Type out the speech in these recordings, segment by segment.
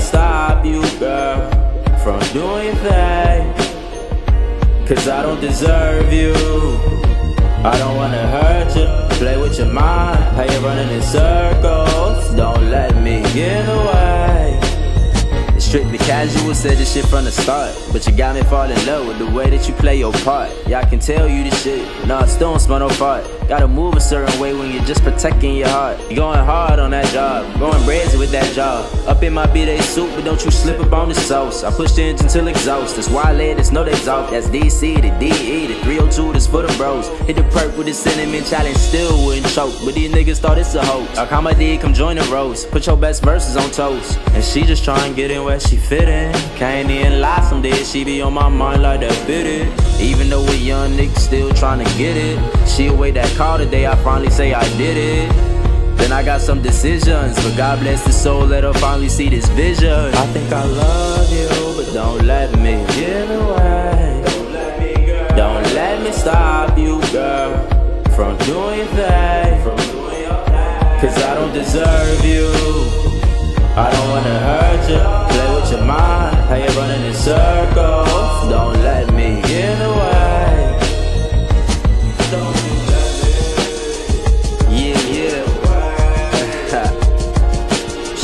stop you, girl, from doing thing. Cause I don't deserve you. I don't wanna hurt you. Play with your mind. How you running in circles? Don't casual, said this shit from the start. But you got me falling in love with the way that you play your part. Yeah, I can tell you this shit. Nah, still don't smell no fart. Gotta move a certain way when you're just protecting your heart. You going hard on that job, going brazy with that job. Up in my B-Day suit, but don't you slip up on the sauce. I push the engine till exhaust. That's why I let that's off. That's DC, the DE, the 302, that's for the bros. Hit the perk with the cinnamon challenge, still wouldn't choke. But these niggas thought it's a hoax. A comedy, come join the roast. Put your best verses on toast. And she just try and get in where she fit in. Can't even lie, some days she be on my mind like that bitty. Even though we young niggas still trying to get it. She away that call today, I finally say I did it. Then I got some decisions, but God bless the soul, let her finally see this vision. I think I love you, but don't let me get away. Don't let me stop you, girl, from doing your thing. Cause I don't deserve you. I don't wanna hurt you.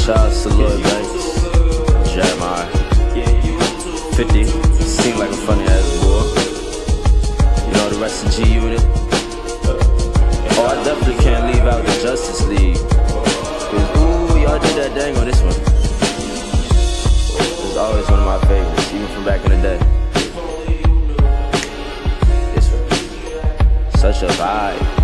Shouts to Lloyd Banks, Jeremih. 50, seem like a funny ass boy. You know the rest of G Unit. Oh, I definitely can't leave out the Justice League. Cause ooh, y'all did that dang on this one. It's always one of my favorites, even from back in the day. It's such a vibe.